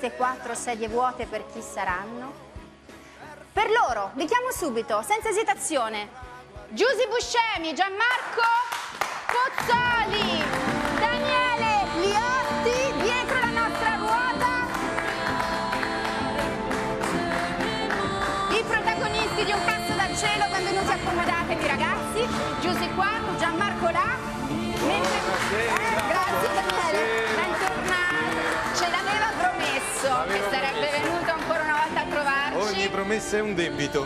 queste quattro sedie vuote per chi saranno? Per loro, li chiamo subito, senza esitazione. Giusy Buscemi, Gianmarco Pozzoli, promessa è un debito.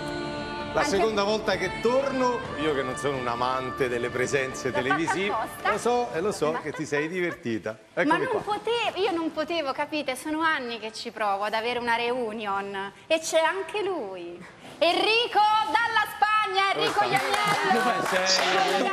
La Anche- seconda volta che torno, io che non sono un amante delle presenze televisive, lo so e lo so L'ho che ti sei divertita. Ma Eccomi non qua. potevo, io non potevo, capite? Sono anni che ci provo ad avere una reunion e c'è anche lui. Enrico dalla Spagna, Enrico Iagnello. Dove sei.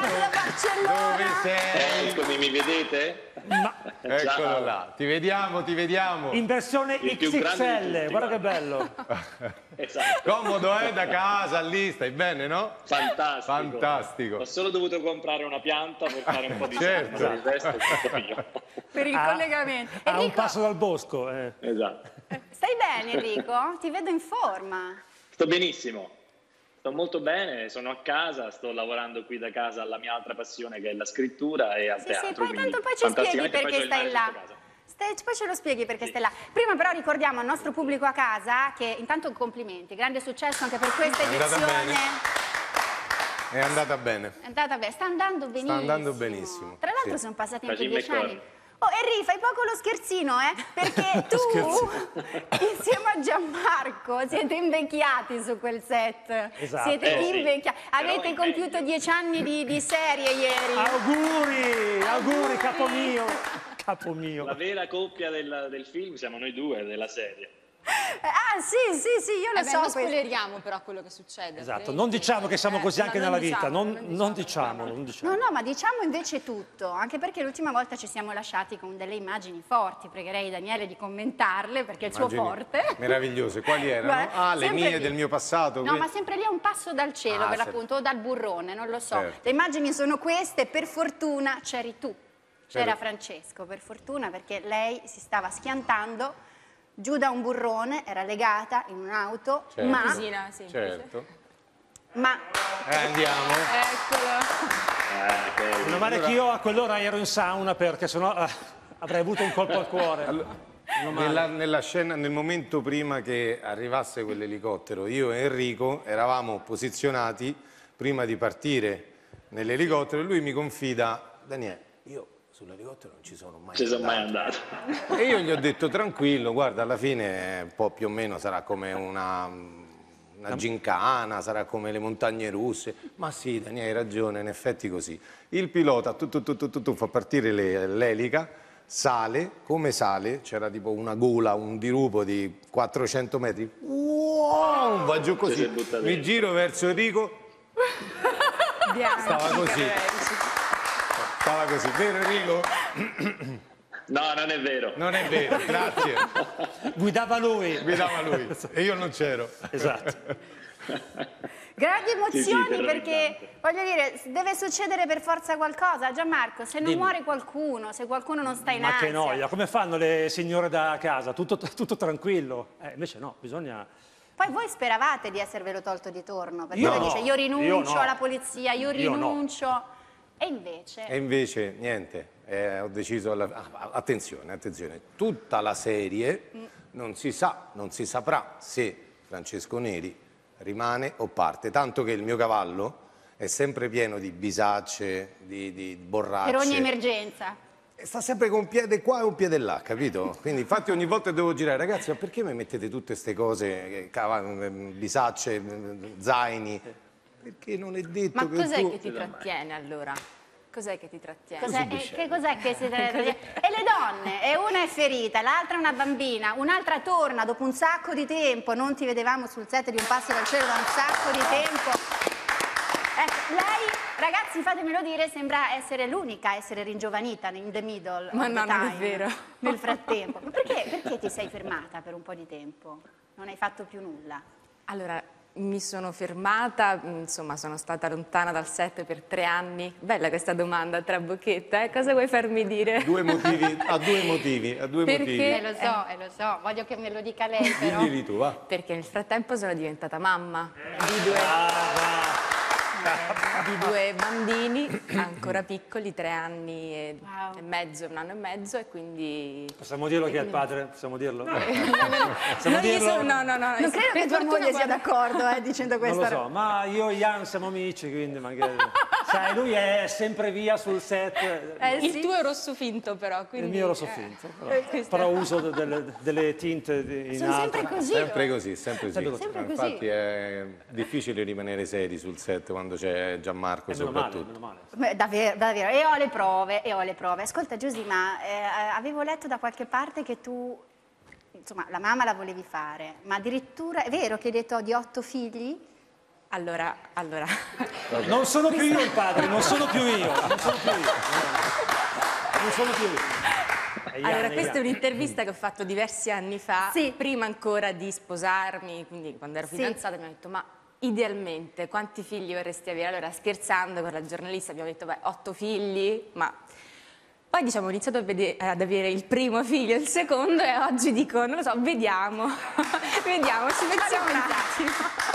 Dove sei? Eccomi, mi vedete? Ma Eccolo Ciao. là, ti vediamo, ti vediamo. in versione Il più grande di XXL, tutti, guarda che bello. Esatto. Comodo, eh, da casa, lì, stai bene, no? Fantastico. Fantastico. Ho solo dovuto comprare una pianta per fare un po' di Certo. sembra, per il resto è tutto io. Per il Ah, collegamento. A un Enrico, passo dal bosco. eh. Esatto. stai bene Enrico? Ti vedo in forma. Sto benissimo. Sto molto bene, sono a casa, sto lavorando qui da casa alla mia altra passione che è la scrittura e al Sì, teatro. sì, poi quindi tanto poi ci spieghi perché stai là. Stai- poi ce lo spieghi perché stai là. Prima però ricordiamo al nostro pubblico a casa che intanto complimenti, grande successo anche per questa È andata edizione. bene. È andata bene. È andata bene, sta andando benissimo. andando benissimo, Tra l'altro sì. sono passati anche Facimi dieci anni. Oh, Enri, fai poco lo scherzino, eh? Perché tu, insieme a Gianmarco, siete invecchiati su quel set. Esatto. Siete Eh, sì. invecchiati. Però Avete in compiuto meglio. dieci anni di, di serie ieri. Auguri, auguri, capo mio. Capo mio. La vera coppia del, del film siamo noi due, della serie. Ah, sì, sì, sì, io lo Eh beh, so. non questo. spoileriamo però quello che succede. Esatto, non diciamo che siamo Eh, così anche no, nella non vita, diciamo, non, non diciamo, non diciamo. No, no, ma diciamo invece tutto, anche perché l'ultima volta ci siamo lasciati con delle immagini forti. Pregherei Daniele di commentarle perché è il suo Immagini forte. Meravigliose. Quali erano? Guarda, ah, le mie lì. del mio passato. No, que- ma sempre lì a un passo dal cielo, Ah, per l'appunto, o dal burrone, non lo so. Certo. Le immagini sono queste, per fortuna c'eri tu. C'era C'ero. Francesco, per fortuna, perché lei si stava schiantando giù da un burrone, era legata in un'auto, Certo. ma, Cosina, semplice. Certo. ma Eh, andiamo. Eccolo. Eh, Meno male che io a quell'ora ero in sauna perché sennò eh, avrei avuto un colpo al cuore. Nella, nella scena, nel momento prima che arrivasse quell'elicottero, io e Enrico eravamo posizionati prima di partire nell'elicottero e lui mi confida, Daniele, io sull'elicottero non ci sono mai Ci sono mai andato." E io gli ho detto tranquillo, guarda, alla fine un po' più o meno sarà come una, una gincana, sarà come le montagne russe. Ma sì, Daniele, hai ragione, in effetti così. Il pilota tu, tu, tu, tu, tu, tu, fa partire le- l'elica, sale, come sale, c'era tipo una gola, un dirupo di 400 metri, wow, va giù così. Mi giro verso Enrico, stava così. Stava così, vero Enrico? No, non è vero. Non è vero, grazie. Guidava lui. guidava lui e io non c'ero. Esatto. grandi Sì, sì, emozioni terrorizzante. perché, voglio dire, deve succedere per forza qualcosa. Gianmarco, se non Dimmi. muore qualcuno, se qualcuno non sta in Ma ansia... che noia, come fanno le signore da casa? Tutto, tutto tranquillo. Eh, invece no, bisogna... Poi voi speravate di esservelo tolto di torno, perché Io no, dice io rinuncio io no. alla polizia, io Io no. E invece... E invece niente, eh, ho deciso, alla- ah, attenzione, attenzione, tutta la serie non si sa, non si saprà se Francesco Neri rimane o parte, tanto che il mio cavallo è sempre pieno di bisacce, di, di borracce. Per ogni emergenza. Sta sempre con un piede qua e un piede là, capito? Quindi infatti ogni volta devo girare, ragazzi, ma perché mi mettete tutte queste cose, eh, ehm, bisacce, eh, zaini? Perché non è detto Ma che cos'è tu... che ti trattiene allora? Cos'è che ti trattiene? Cos'è- eh, che cos'è che si dire? E le donne, e una è ferita, l'altra è una bambina, un'altra torna dopo un sacco di tempo, non ti vedevamo sul set di Un passo dal cielo da un sacco di tempo. Ecco, lei, ragazzi, fatemelo dire, sembra essere l'unica a essere ringiovanita in the middle. Ma no, non è time, vero. Nel frattempo. Ma perché, perché ti sei fermata per un po' di tempo? Non hai fatto più nulla? Allora, mi sono fermata, insomma sono stata lontana dal set per tre anni. Bella questa domanda, Trabocchetta, eh? cosa vuoi farmi dire? Due motivi, a due motivi, a due Perché? motivi. Eh, lo so, eh, lo so, voglio che me lo dica lei però. Diglieli tu, va. Perché nel frattempo sono diventata mamma di due, di due bambini ancora piccoli, tre anni e, Wow. e mezzo, un anno e mezzo e quindi... Possiamo dirlo chi è il padre? Possiamo dirlo? Non Possiamo gli dirlo? sono- no, no, no. Non credo che tua moglie sia d'accordo eh, dicendo Non questa lo so, ma io e Ian siamo amici, quindi magari... Sai, lui è sempre via sul set. Eh, Il sì. tuo è rosso finto però, quindi... Il mio so eh. finto, però, però uso de- delle, delle tinte in Sono alto. sempre così. Sempre così, sempre così. Sempre così. Sempre così. Infatti è difficile rimanere seri sul set quando c'è Gianmarco Eh, meno male, soprattutto. meno male. Beh, Davvero, davvero, e ho le prove, e ho le prove. Ascolta Giusy, ma eh, avevo letto da qualche parte che tu, insomma, la mamma la volevi fare, ma addirittura, è vero che hai detto di otto figli? Allora, allora... Non sono più io il padre, non sono più io, non sono più io. Non sono più io. Allora, questa è un'intervista che ho fatto diversi anni fa, Sì. prima ancora di sposarmi, quindi quando ero Sì. fidanzata mi ha detto ma idealmente quanti figli vorresti avere? Allora scherzando con la giornalista abbiamo detto beh otto figli, ma poi diciamo ho iniziato ad avere il primo figlio, il secondo e oggi dico non lo so, vediamo, vediamo, ci pensiamo un attimo.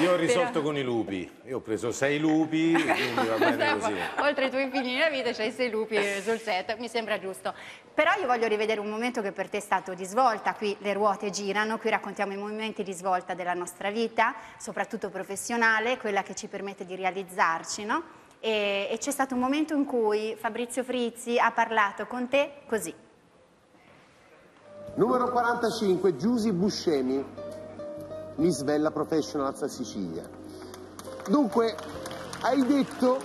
Io ho risolto con i lupi, io ho preso sei lupi, quindi va bene così. Oltre ai tuoi figli nella vita c'hai sei lupi sul set, mi sembra giusto. Però io voglio rivedere un momento che per te è stato di svolta, qui le ruote girano, qui raccontiamo i momenti di svolta della nostra vita, soprattutto professionale, quella che ci permette di realizzarci, no? E, e c'è stato un momento in cui Fabrizio Frizzi ha parlato con te così. Numero 45, Giusy Buscemi, Miss Bella Professionals Sicilia. Dunque, hai detto,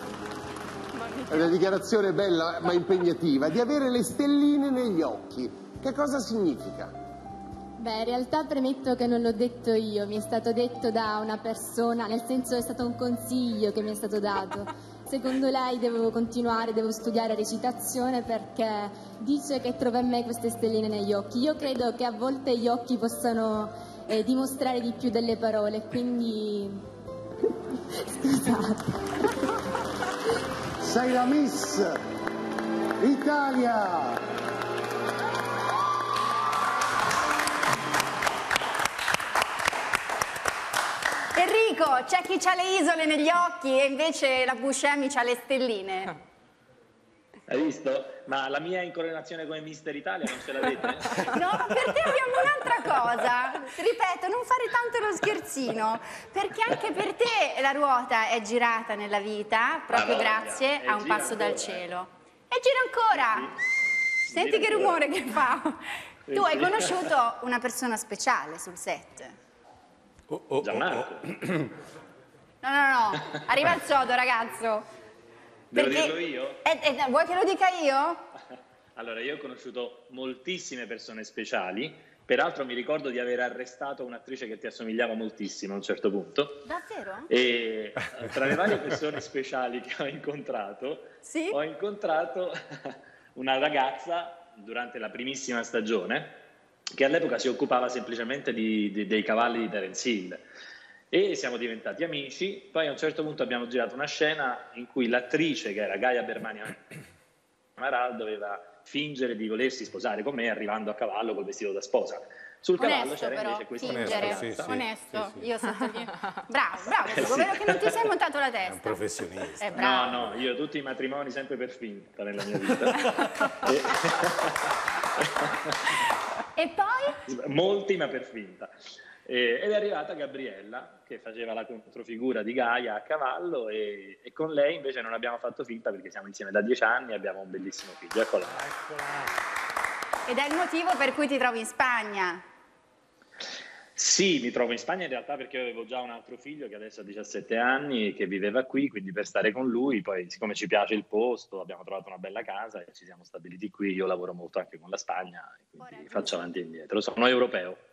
è una dichiarazione bella ma impegnativa, di avere le stelline negli occhi. Che cosa significa? Beh, in realtà premetto che non l'ho detto io, mi è stato detto da una persona, nel senso è stato un consiglio che mi è stato dato. Secondo lei devo continuare, devo studiare recitazione perché dice che trova in me queste stelline negli occhi. Io credo che a volte gli occhi possano eh, dimostrare di più delle parole, quindi scusate. Sei la Miss Italia! Enrico, c'è chi ha le isole negli occhi e invece la Buscemi ha le stelline. Hai visto? Ma la mia incoronazione come Mister Italia non ce l'avete? No, ma per te abbiamo un'altra cosa. Ripeto, non fare tanto lo scherzino, perché anche per te la ruota è girata nella vita, proprio voglia. grazie E a un gira passo dal ancora, eh. cielo. E gira ancora. Senti Gira che ancora. rumore che fa. Sì, Tu hai sì. conosciuto una persona speciale sul set. Oh, oh, oh, Gianmarco. No, no, no, arriva il sodo, ragazzo. Devo Perché- dirlo io? Eh, eh, vuoi che lo dica io? Allora, io ho conosciuto moltissime persone speciali, peraltro mi ricordo di aver arrestato un'attrice che ti assomigliava moltissimo a un certo punto. Davvero? E eh, tra le varie persone speciali che ho incontrato, Sì? ho incontrato una ragazza durante la primissima stagione che all'epoca si occupava semplicemente di- di- dei cavalli di Terence Hill. E siamo diventati amici. Poi a un certo punto abbiamo girato una scena in cui l'attrice, che era Gaia Bermani Amaral, doveva fingere di volersi sposare con me arrivando a cavallo col vestito da sposa. Sul cavallo Onesto c'era però, invece questa fingere, Onesto, sì, sì, onesto, sì, sì. io sottolineo. Bravo, bravo, dico, vero che non ti sei montato la È un testa. professionista. Eh, bravo. No, no, io tutti i matrimoni sempre per finta nella mia vita. E- E poi? molti, ma per finta. E- ed è arrivata Gabriella che faceva la controfigura di Gaia a cavallo e, e con lei invece non abbiamo fatto finta perché siamo insieme da dieci anni e abbiamo un bellissimo figlio. Eccola. Ed è il motivo per cui ti trovi in Spagna. Sì, mi trovo in Spagna in realtà perché avevo già un altro figlio che adesso ha 17 anni e che viveva qui, quindi per stare con lui, poi siccome ci piace il posto, abbiamo trovato una bella casa e ci siamo stabiliti qui. Io lavoro molto anche con la Spagna, quindi Ora, faccio avanti e indietro. Sono europeo.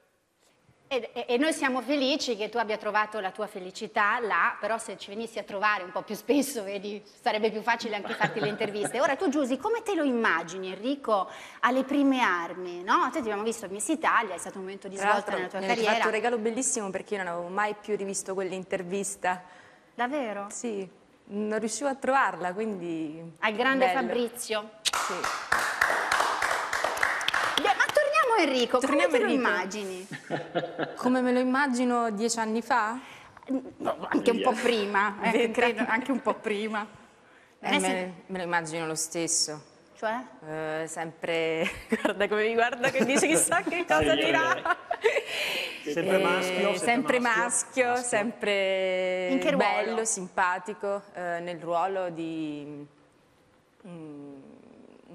E, e- e noi siamo felici che tu abbia trovato la tua felicità là, però se ci venissi a trovare un po' più spesso, vedi, sarebbe più facile anche farti le interviste. Ora tu Giusy, come te lo immagini Enrico alle prime armi? No? Te ti abbiamo visto a Miss Italia, è stato un momento di svolta nella tua mi avete carriera. fatto un regalo bellissimo perché io non avevo mai più rivisto quell'intervista. Davvero? Sì, non riuscivo a trovarla, quindi... Al grande bello. Fabrizio. Sì. Enrico, Torniamo, come te lo Enrico. immagini? Come me lo immagino dieci anni fa? No, anche un po' prima, eh, credo, anche un po' prima. Eh, me, me lo immagino lo stesso. Cioè? Eh, sempre... Guarda come mi guarda che dice chissà che cosa Sì, dirà. Sempre Eh, maschio, sempre sempre maschio. maschio, sempre In che ruolo? bello, simpatico, eh, nel ruolo di mm,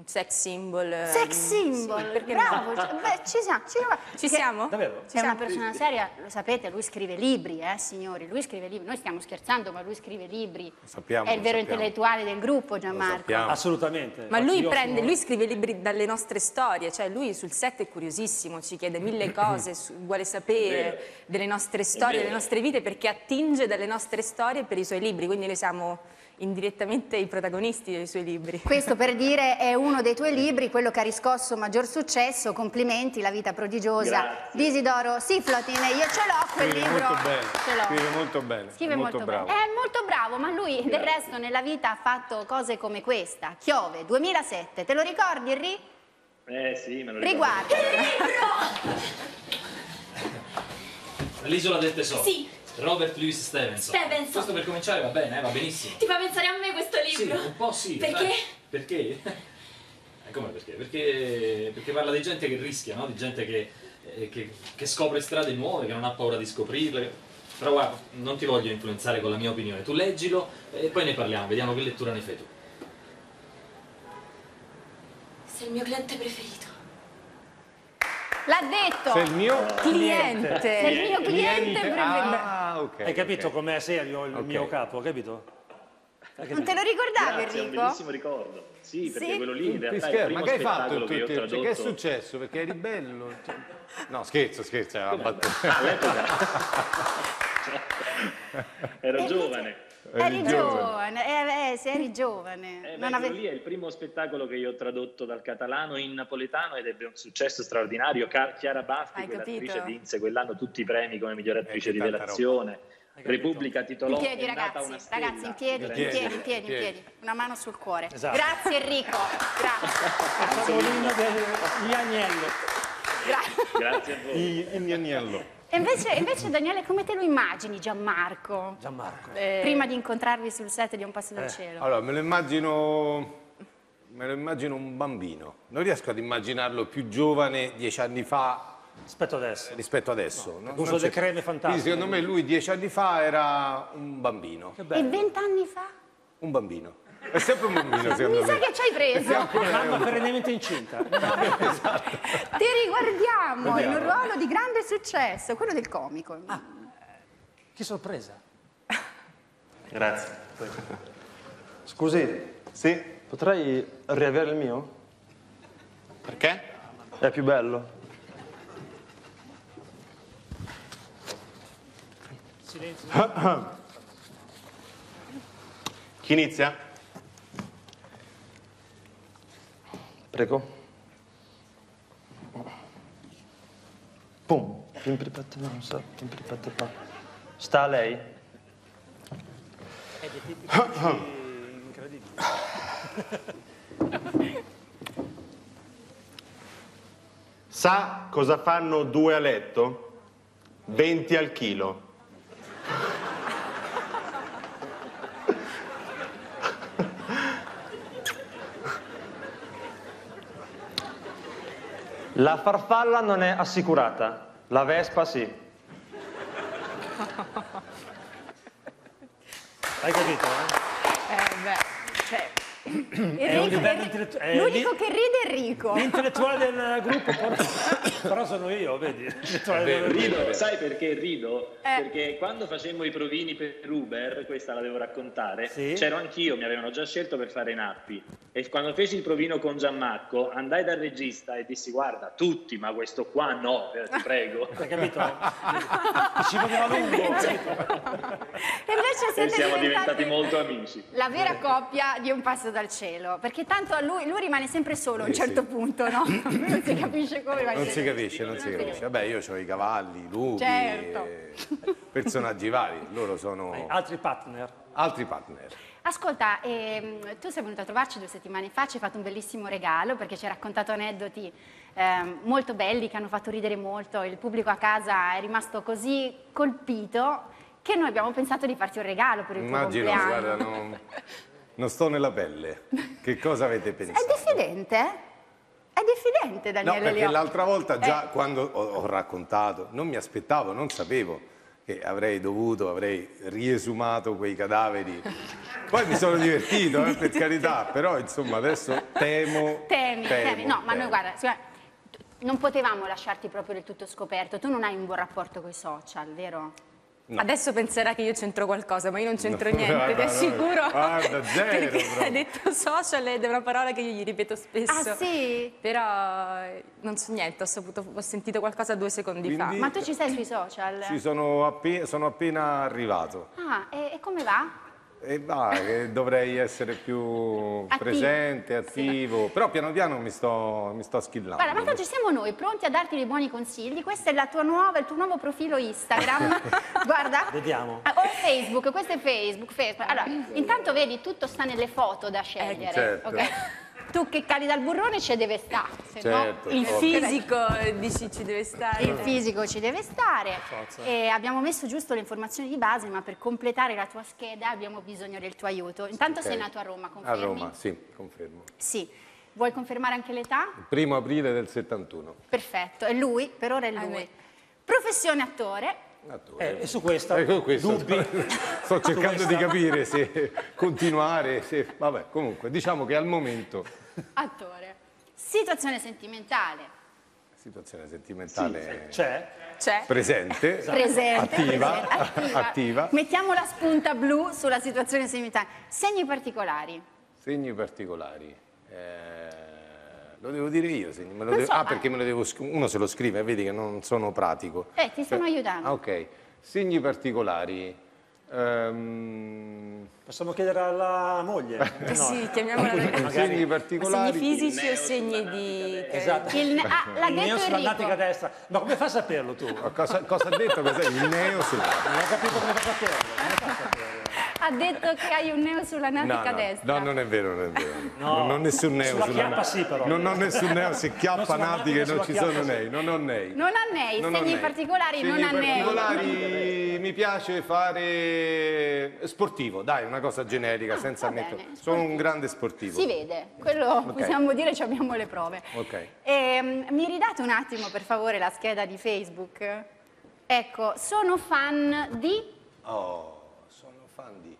sex symbol. eh, Sex sì, symbol, perché bravo, no? cioè, beh, ci siamo, ci siamo. Ci siamo? Davvero? Ci È una siamo? persona seria, lo sapete, lui scrive libri, eh signori, lui scrive libri, noi stiamo scherzando, ma lui scrive libri. sappiamo, È il lo vero sappiamo. intellettuale del gruppo Gianmarco. sappiamo. Assolutamente. Ma lui prende, sono- lui scrive libri dalle nostre storie, cioè lui sul set è curiosissimo, ci chiede mille cose, su- vuole sapere delle nostre storie, delle nostre vite perché attinge dalle nostre storie per i suoi libri, quindi noi siamo indirettamente i protagonisti dei suoi libri. Questo per dire è uno dei tuoi libri, quello che ha riscosso maggior successo, complimenti, La vita prodigiosa Grazie. di Isidoro Siflotin, io ce l'ho quel Scrive libro. molto bene, Ce l'ho. scrive molto bene, Scrive è molto, molto bravo. bene. È molto bravo, ma lui del resto nella vita ha fatto cose come questa. Chiove, 2007, te lo ricordi Enri? Eh sì, me lo ricordo. Riguarda. L'isola del tesoro. Sì. Robert Louis Stevenson. Stevenson. Questo per cominciare va bene, eh, va benissimo. Ti fa pensare a me questo Sì, libro? un po' sì. Perché? sai. Perché? Eh, come perché? perché? Perché parla di gente che rischia, no? Di gente che, eh, che- che scopre strade nuove, che non ha paura di scoprirle. Però guarda, non ti voglio influenzare con la mia opinione. Tu leggilo e poi ne parliamo, vediamo che lettura ne fai tu. Sei il mio cliente preferito. L'ha detto. Sei il mio Cliente! Sei il mio cliente preferito. Ah, ok. Hai capito ok. com'è serio il Ok. mio capo, hai capito? Non te lo ricordavi Grazie, è un Enrico? bellissimo ricordo. Sì, perché Sì? quello lì in realtà è il ma che hai fatto in che? Cioè, che è tradotto. successo? Perché eri bello? Cioè- No, scherzo, scherzo, era una battuta. All'epoca. Ero giovane. Eri Eri giovane, eh, eh, se eri giovane. Eh, beh, ave- lì è il primo spettacolo che io ho tradotto dal catalano in napoletano ed ebbe un successo straordinario. Car- Chiara Baffi, Hai quell'attrice, capito? vinse quell'anno tutti i premi come attrice Eh, di che tanta rivelazione. Repubblica titolò In piedi ragazzi, ragazzi, in piedi, in piedi, in piedi, in piedi. Una mano sul cuore. Esatto. Grazie Enrico, grazie. Grazie. Grazie a voi. E invece, invece Daniele, come te lo immagini Gianmarco? Gianmarco. Eh, Prima di incontrarvi sul set di Un Passo dal Cielo. Allora, me lo immagino. Me lo immagino un bambino. Non riesco ad immaginarlo più giovane dieci anni fa Aspetta adesso. rispetto adesso. No, uso delle creme fantastiche. Quindi, secondo me lui dieci anni fa era un bambino. Che E vent'anni fa? Un bambino. È sempre un bambino, secondo Mi sa me. che ci hai preso. Mamma perennemente incinta. Ti riguardiamo in un ruolo di grande successo, quello del comico. Che sorpresa. Grazie. Scusi. Sì. Potrei riavere il mio? Perché? È più bello. Chi inizia? Prego. Pum. Non so. Sta a lei? Sa cosa fanno due a letto? 20 al chilo. La farfalla non è assicurata. La vespa sì. Hai capito? eh? Eh, beh, cioè, È un livello intellettu- è L'unico che ride è Enrico. L'intellettuale del gruppo, però, sono io, vedi? Del gruppo. Rido, sai perché rido? Eh. Perché quando facemmo i provini per Uber, questa la devo raccontare, Sì. c'ero anch'io, mi avevano già scelto per fare nappi. E quando feci il provino con Gianmarco, andai dal regista e dissi: Guarda, tutti, ma questo qua no, eh, ti prego. Hai capito? Ci voleva lungo. E invece E siete siamo diventati diventati molto amici. la vera coppia di un passo dal cielo, perché tanto a lui, lui rimane sempre solo a un Sì, certo sì. punto, no? non si capisce come va Non si capisce, non si capisce. Vabbè, io ho i cavalli, i lupi, Certo. eh, personaggi vari, loro sono Altri partner. altri partner. Ascolta, ehm, tu sei venuto a trovarci due settimane fa, ci hai fatto un bellissimo regalo perché ci hai raccontato aneddoti ehm, molto belli che hanno fatto ridere molto, il pubblico a casa è rimasto così colpito che noi abbiamo pensato di farti un regalo per il tuo Immagino, compleanno. guarda, non, non sto nella pelle. Che cosa avete È pensato? diffidente? È diffidente No, Daniele perché Leone. l'altra volta già Eh. quando ho, ho raccontato, non mi aspettavo, non sapevo che avrei dovuto, avrei riesumato quei cadaveri. Poi mi sono divertito, eh, per carità, però insomma adesso temo. Temi, temo, temi. No, ma temo. noi guarda, non potevamo lasciarti proprio del tutto scoperto. Tu non hai un buon rapporto con i social, vero? Adesso penserà che io c'entro qualcosa, ma io non c'entro No, niente, guarda, ti no. assicuro. Guarda, zero Perché hai detto social ed è una parola che io gli ripeto spesso. Ah sì? Però eh, non so niente, ho, saputo- ho sentito qualcosa due secondi fa. Quindi- Ma tu ci sei sui social? Sì, sono, appe- sono appena arrivato. Ah, e, e come va? E va, che dovrei essere più presente, attivo, però piano piano mi sto, mi sto schillando. Guarda, ma tanto ci siamo noi, pronti a darti dei buoni consigli. Questo è la tua nuova, il tuo nuovo profilo Instagram. Guarda. Vediamo. Ah, O Facebook, questo è Facebook, Facebook. Allora, intanto vedi, tutto sta nelle foto da scegliere. certo. ok? Tu che cali dal burrone ci deve stare, se Certo, no... Il ovvio. fisico eh, dici ci deve stare. Il fisico ci deve stare e abbiamo messo giusto le informazioni di base, ma per completare la tua scheda abbiamo bisogno del tuo aiuto. Intanto Ok. sei nato a Roma, A confermi? Roma, sì, confermo. Sì. Vuoi confermare anche l'età? Primo aprile del 71. Perfetto, è lui, per ora è lui. Ahimè. Professione attore, Attore. Eh, e su questa, Ecco questo, dubbi? sto cercando di capire se continuare, se... Vabbè, comunque, diciamo che al momento attore. Situazione sentimentale, situazione sentimentale C'è? C'è? presente, presente, attiva, presente, attiva. Mettiamo la spunta blu sulla situazione sentimentale. Segni particolari. Segni particolari. Eh, lo devo dire io, segni- me lo devo- so, ah, eh. perché me lo devo, uno se lo scrive, vedi che non sono pratico. Eh, ti stiamo Eh, aiutando. Ah, ok. Segni particolari. Ehm, Possiamo chiedere alla moglie? Eh No. sì, chiamiamola segni Ma segni particolari. fisici o segni di... Esatto. Il ne- ah, l'ha detto destra. Ma come fa a saperlo tu? Cosa, cosa ha detto? Cos'è? Il neo. Non ho capito come fa a saperlo. Come fa a saperlo? Ha detto che hai un neo sulla No, natica no, destra. no, non è vero, non è vero. No. Non ho nessun neo Sulla sulla chiappa sì, però. Non ho nessun neo, se chiappa natica, non ci sono nei, non ho nei. Non ha nei, Non segni nei. particolari Segni non ha nei. particolari mi piace fare sportivo, dai, una cosa generica, senza va mettere. Sono un grande sportivo. Si vede, quello possiamo dire, ci abbiamo le prove. Ok. Ehm, mi ridate un attimo, per favore, la scheda di Facebook? Ecco, sono fan di... Oh, sono fan di.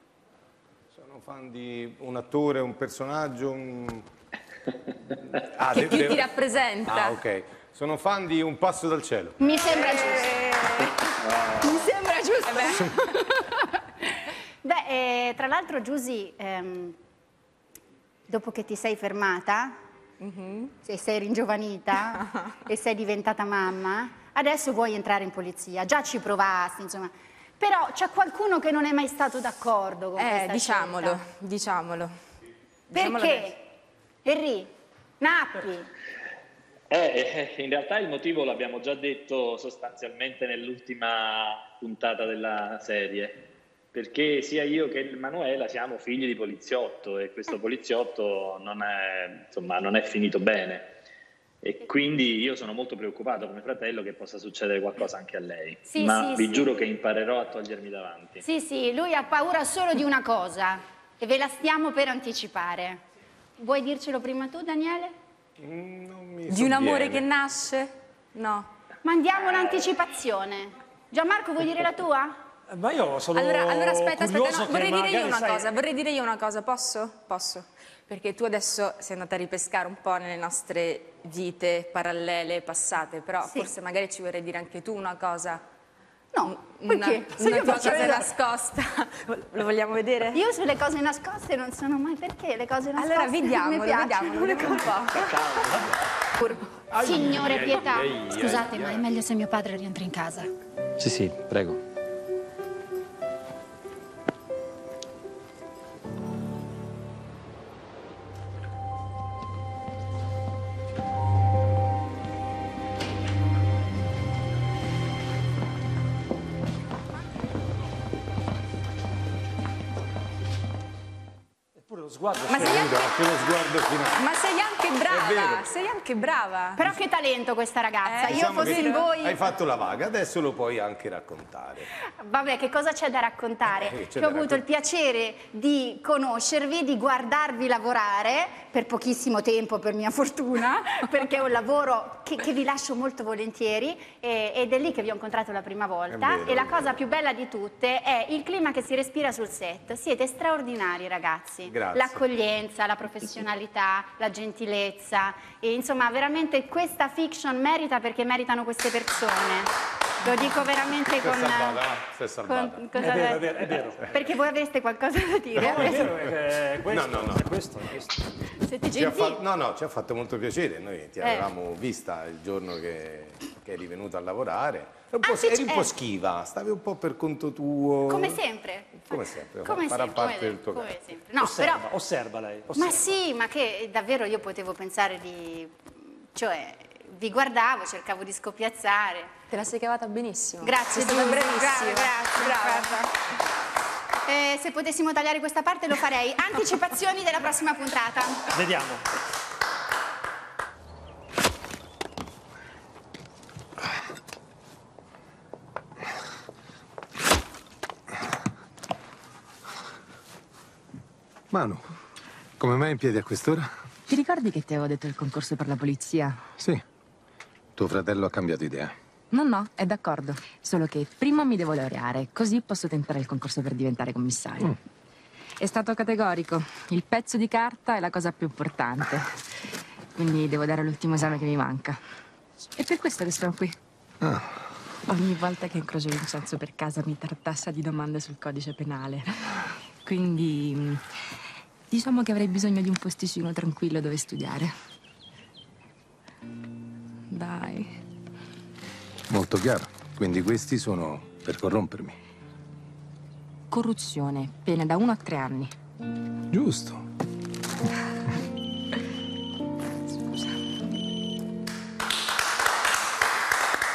Sono fan di un attore, un personaggio, un. Ah, Che più de- ti rappresenta. Ah, ok. Sono fan di Un passo dal cielo. Mi sembra giusto. Mi sembra giusto. Beh, eh, tra l'altro Giusy, ehm, dopo che ti sei fermata, e sei ringiovanita e sei diventata mamma, adesso vuoi entrare in polizia. Già ci provasti, insomma. Però c'è qualcuno che non è mai stato d'accordo con Eh, questa diciamolo, scelta. diciamolo. Diciamolo Perché? Henry, Nappi, Eh, eh, in realtà il motivo l'abbiamo già detto sostanzialmente nell'ultima puntata della serie, perché sia io che Manuela siamo figli di poliziotto e questo poliziotto non è, insomma, non è finito bene. E quindi io sono molto preoccupato come fratello che possa succedere qualcosa anche a lei. Sì, Ma sì, vi sì. giuro che imparerò a togliermi davanti. Sì, sì, lui ha paura solo di una cosa e ve la stiamo per anticipare. Vuoi dircelo prima tu, Daniele? Mm, non mi Di un amore che nasce? No. Mandiamo l'anticipazione. Gianmarco, vuoi dire la tua? Ma io sono Allora, allora aspetta, aspetta, no, vorrei dire io una sai- cosa, vorrei dire io una cosa, posso? Posso. Perché tu adesso sei andata a ripescare un po' nelle nostre vite parallele, passate, però Sì. forse magari ci vorrei dire anche tu una cosa. No, Una, perché? Se una tua cosa vedere- nascosta. Lo vogliamo vedere? Io sulle cose nascoste non sono mai perché le cose nascoste Allora vediamolo, vediamolo, vediamo un po'. Signore Pietà, Scusate, ma è meglio se mio padre rientra in casa. Sì, sì, prego. guarda. Brava, sei anche brava. però che talento questa ragazza. Eh, Io Diciamo fossi in voi. Hai fatto la vaga, adesso lo puoi anche raccontare. Vabbè, che cosa c'è da raccontare? Eh, Che ho avuto il piacere di conoscervi, di guardarvi lavorare per pochissimo tempo, per mia fortuna, perché è un lavoro che, che vi lascio molto volentieri e- ed è lì che vi ho incontrato la prima volta. Vero, e la cosa più bella di tutte è il clima che si respira sul set. Siete straordinari, ragazzi. Grazie. L'accoglienza, la professionalità, la gentilezza. E insomma, veramente questa fiction merita perché meritano queste persone. Lo dico veramente è con. è salvata. con- È cosa- vero, è vero, è vero. Perché voi avreste qualcosa da dire? No, è vero, è questo, No, no, no. è questo, è questo. Siete Ci fa- no, no, ci ha fatto molto piacere. Noi ti Eh. avevamo vista il giorno che, che eri venuta a lavorare. Un po', Ah, eri un eh. po' schiva, stavi un po' per conto tuo. Come sempre. Come sempre, Come farà sempre, parte come- del tuo come. No, osserva, però. osserva lei. Ma osserva. sì, ma che davvero io potevo pensare di. cioè, vi guardavo, cercavo di scoppiazzare. Te la sei cavata benissimo. Grazie, Sei stata bravissima. Grazie, Brava. guarda. Eh, se potessimo tagliare questa parte lo farei. Anticipazioni della prossima puntata. Vediamo. Manu, come mai in piedi a quest'ora? Ti ricordi che ti avevo detto il concorso per la polizia? Sì. Tuo fratello ha cambiato idea. No, no, è d'accordo. Solo che prima mi devo laureare, così posso tentare il concorso per diventare commissario. È stato categorico. Il pezzo di carta è la cosa più importante. Quindi devo dare l'ultimo esame che mi manca. È per questo che sono qui. Ogni volta che incrocio Vincenzo per casa mi tartassa di domande sul codice penale. Quindi mh, diciamo che avrei bisogno di un posticino tranquillo dove studiare. Dai. Molto chiaro. Quindi questi sono per corrompermi. Corruzione, pena da uno a tre anni. Giusto.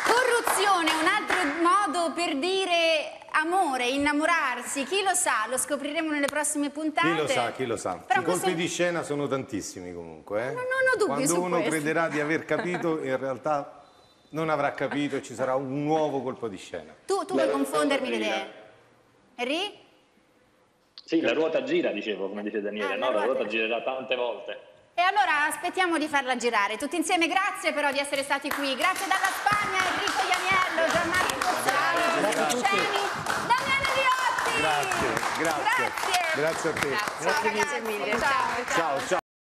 Corruzione, un altro modo per dire amore, innamorarsi. Chi lo sa, lo scopriremo nelle prossime puntate. Chi lo sa, chi lo sa. Però I colpi questo- di scena sono tantissimi comunque. Eh? non ho dubbi Quando su uno questo. crederà di aver capito, in realtà non avrà capito e ci sarà un nuovo colpo di scena. Tu, tu vuoi confondermi le idee? Henry? Sì, la ruota gira, dicevo, come dice Daniele, Ah, no? la ruota- ruota girerà tante volte. E allora aspettiamo di farla girare. Tutti insieme, grazie però di essere stati qui. Grazie dalla Spagna, Enrico Ianiello, Gianmarco Giuseppe Ceni. Grazie, grazie. Grazie. Grazie a te. Ciao ragazzi. Ciao, ciao. Ciao, ciao.